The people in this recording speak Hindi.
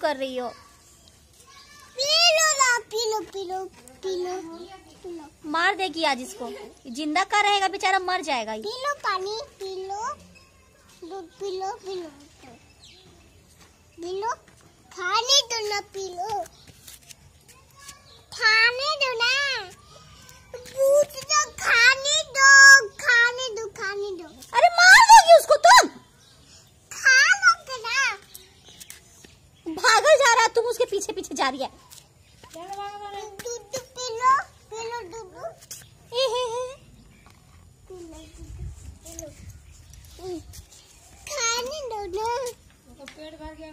कर रही हो? पीलो पीलो पीलो पीलो मार देगी आज इसको। ज़िंदा का रहेगा बेचारा? मर जाएगा। पीलो पानी पीलो दूध पीलो पीलो पीलो खाने तो ना पीलो। क्या तुम उसके पीछे पीछे जा रही है। खाने भर गया